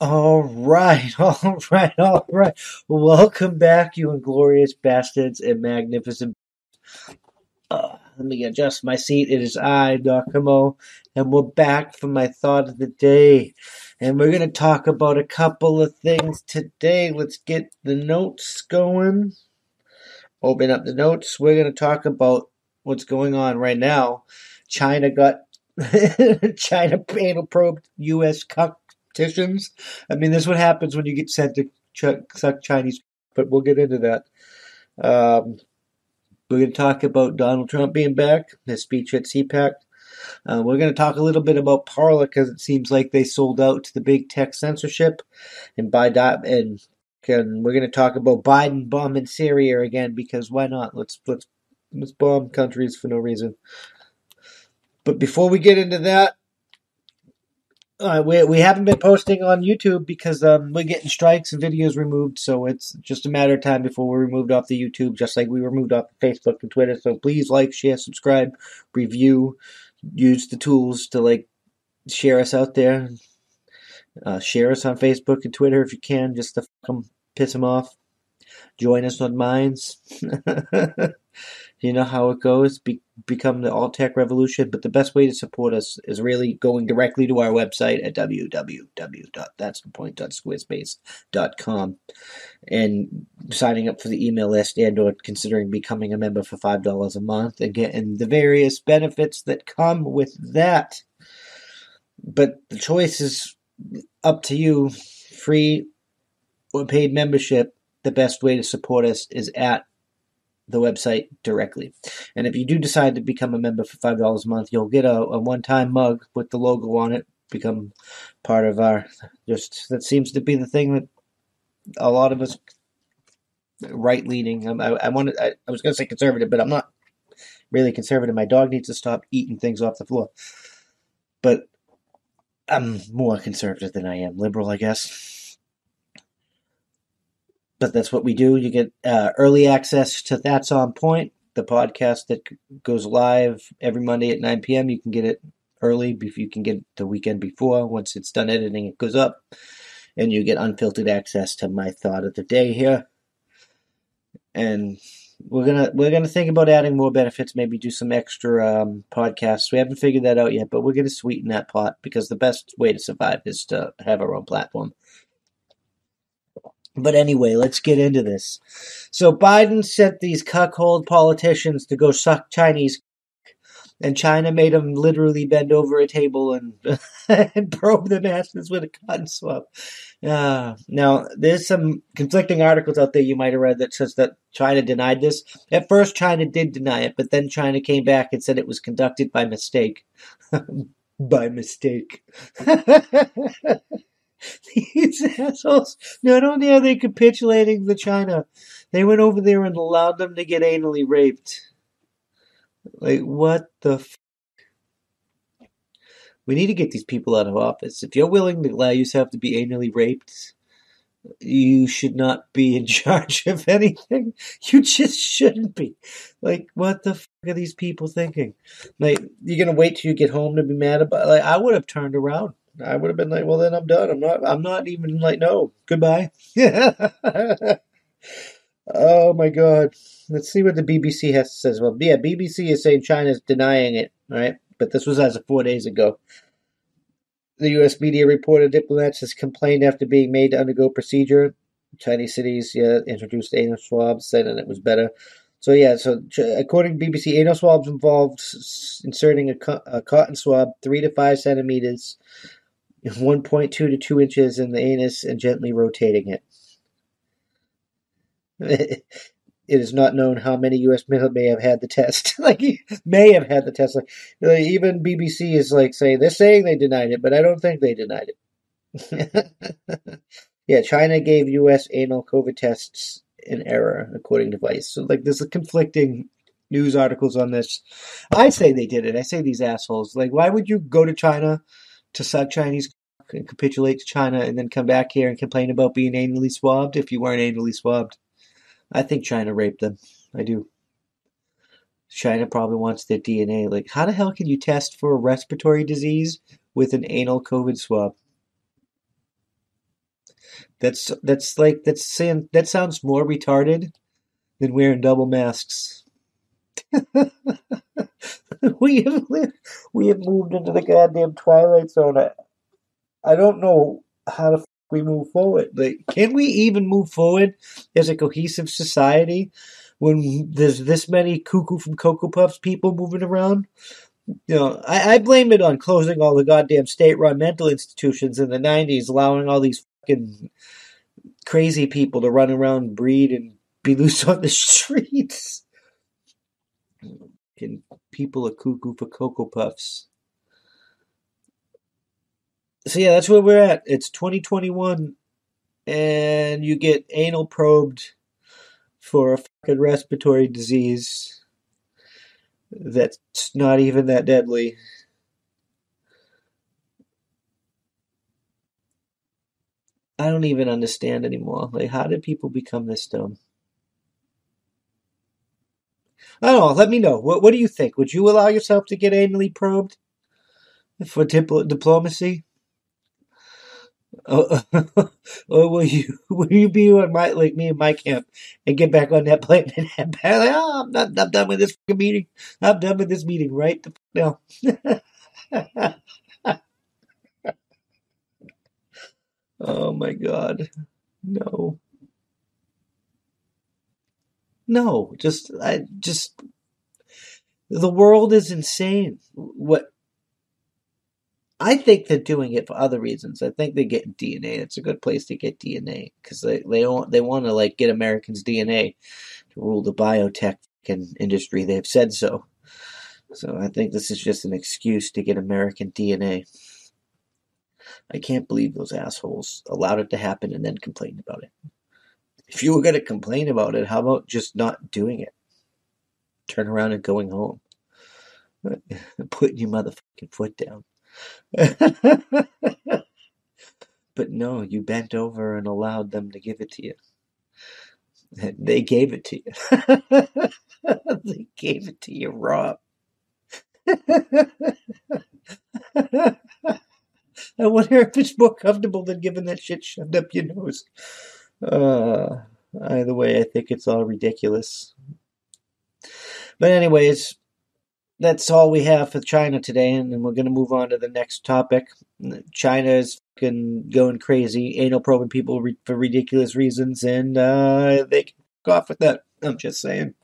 All right, all right, all right. Welcome back, you inglorious bastards and magnificent. Uh, let me adjust my seat. It is I, Doc Comeau, and we're back for my thought of the day. And we're going to talk about a couple of things today. Let's get the notes going. Open up the notes. We're going to talk about what's going on right now. China got China anal probed U.S. competitions. I mean, this is what happens when you get sent to ch- suck Chinese, but we'll get into that. Um, we're going to talk about Donald Trump being back, his speech at CPAC. Uh, we're going to talk a little bit about Parler because it seems like they sold out to the big tech censorship, and by that, and, and we're going to talk about Biden bombing Syria again because why not? Let's let's let's bomb countries for no reason. But before we get into that, uh, we we haven't been posting on YouTube because um, we're getting strikes and videos removed. So it's just a matter of time before we're removed off the YouTube, just like we were removed off Facebook and Twitter. So please like, share, subscribe, review, use the tools to like share us out there. Uh, share us on Facebook and Twitter if you can, just to them, piss them off. Join us on Minds. you know how it goes. Become the alt tech revolution. But the best way to support us is really going directly to our website at www.that'sthepoint.squarespace.com and signing up for the email list and or considering becoming a member for five dollars a month and getting the various benefits that come with that. But the choice is up to you. Free or paid membership. The best way to support us is at the website directly. And if you do decide to become a member for five dollars a month, you'll get a, a one-time mug with the logo on it. Become part of our just that seems to be the thing that a lot of us right leaning. Um, I, I wanted I, I was going to say conservative, but I'm not really conservative. My dog needs to stop eating things off the floor. But I'm more conservative than I am liberal, I guess but that's what we do. You get uh, early access to That's On Point, the podcast that goes live every Monday at 9 p.m. You can get it early if you can get the weekend before. Once it's done editing, it goes up, and you get unfiltered access to my thought of the day here. And we're gonna we're gonna think about adding more benefits. Maybe do some extra um, podcasts. We haven't figured that out yet, but we're gonna sweeten that pot because the best way to survive is to have our own platform. But anyway, let's get into this. So Biden sent these cuckold politicians to go suck Chinese, and China made them literally bend over a table and and probe their asses with a cotton swab. Uh, now, there's some conflicting articles out there you might have read that says that China denied this. At first, China did deny it, but then China came back and said it was conducted by mistake. by mistake. These assholes, not only are they capitulating to China, they went over there and allowed them to get anally raped. Like, what the f- We need to get these people out of office. If you're willing to allow yourself to be anally raped, you should not be in charge of anything. You just shouldn't be. Like, what the fuck are these people thinking? Like, you're gonna wait till you get home to be mad about? Like, I would have turned around. I would have been like, well, then I'm done. I'm not. I'm not even like, no, goodbye. oh my god. Let's see what the BBC has to say. Well, yeah, BBC is saying China's denying it, right? But this was as of four days ago. The U.S. media reported diplomats has complained after being made to undergo procedure. Chinese cities yeah, introduced anal swabs, saying it was better. So yeah, so according to BBC, anal swabs involved inserting a, co- a cotton swab three to five centimeters 1.2 to 2 inches in the anus and gently rotating it. it is not known how many U.S. men may have had the test. like, may have had the test. Like, like, even BBC is like saying they're saying they denied it, but I don't think they denied it. yeah, China gave U.S. anal COVID tests in error, according to Vice. So, like, there's a conflicting news articles on this. I say they did it. I say these assholes. Like, why would you go to China? To suck Chinese and capitulate to China and then come back here and complain about being anally swabbed if you weren't anally swabbed. I think China raped them. I do. China probably wants their DNA. Like, how the hell can you test for a respiratory disease with an anal COVID swab? That's that's like that's saying that sounds more retarded than wearing double masks. we have we have moved into the goddamn twilight zone. I, don't know how to we move forward. Like, can we even move forward as a cohesive society when there's this many cuckoo from Cocoa Puffs people moving around? You know, I, I blame it on closing all the goddamn state-run mental institutions in the '90s, allowing all these fucking crazy people to run around, breed, and be loose on the streets. And people are cuckoo for Cocoa Puffs so yeah, that's where we're at. It's 2021, and you get anal probed for a fucking respiratory disease that's not even that deadly. I don't even understand anymore. Like, how did people become this dumb? Don't know. Let me know. What What do you think? Would you allow yourself to get anally probed for dipl- diplomacy? Oh, or will you will you be on my like me in my camp and get back on that plane and head back? Like, oh, I'm not. I'm done with this meeting. I'm done with this meeting right now. oh my god, no, no. Just I just the world is insane. What I think they're doing it for other reasons. I think they get DNA. It's a good place to get DNA because they they don't they want to like get Americans' DNA to rule the biotech industry. They've said so. So I think this is just an excuse to get American DNA. I can't believe those assholes allowed it to happen and then complained about it. If you were going to complain about it, how about just not doing it? Turn around and going home. Putting your motherfucking foot down. but no, you bent over and allowed them to give it to you. They gave it to you. they gave it to you raw. I wonder if it's more comfortable than giving that shit shoved up your nose. Uh, either way, I think it's all ridiculous. But anyways, that's all we have for China today, and we're going to move on to the next topic. China is fucking going crazy, anal probing people for ridiculous reasons, and uh, they can off with that. I'm just saying.